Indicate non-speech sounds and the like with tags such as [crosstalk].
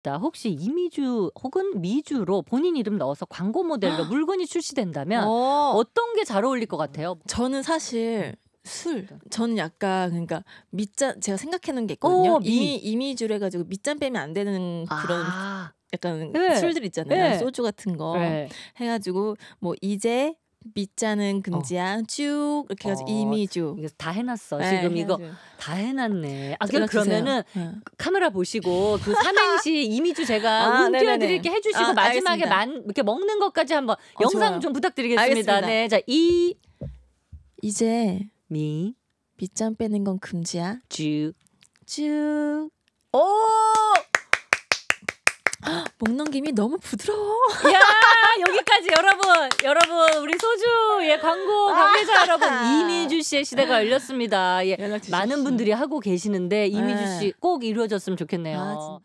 있다. 혹시 이미주 혹은 미주로 본인 이름 넣어서 광고 모델로 물건이 출시된다면 어, 어떤 게 잘 어울릴 것 같아요? 저는 사실 술. 저는 약간 그러니까 밑잔 제가 생각해 놓은 게 있거든요. 어, 미. 이미 이미주를 해가지고 밑잔 빼면 안 되는 그런 아, 약간 네. 술들 있잖아요. 네. 소주 같은 거 네. 해가지고 뭐 이제 밑잔은 금지야 쭉 이렇게 해가지고 어, 이미주. 이거 다 해놨어. 네, 지금 이거 해가지고. 다 해놨네. 아, 그럼. 그러면은 네. 카메라 보시고 그 삼행시 [laughs] 이미주 제가 아, 운 네네네. 띄워드릴게 해주시고 아, 마지막에 알겠습니다. 만 이렇게 먹는 것까지 한번 어, 영상 좋아요. 좀 부탁드리겠습니다. 알겠습니다. 네, 자 이, 이제 미, 밑잔 빼는 건 금지야. 주, 쭉 오, [gasps] 목 넘김이 너무 부드러워. 야 여러분, 우리 소주의 광고 관계자 여러분 이미주 씨의 시대가 열렸습니다. 예. 많은 분들이 하고 계시는데 이미주 네. 씨꼭 이루어졌으면 좋겠네요. 아.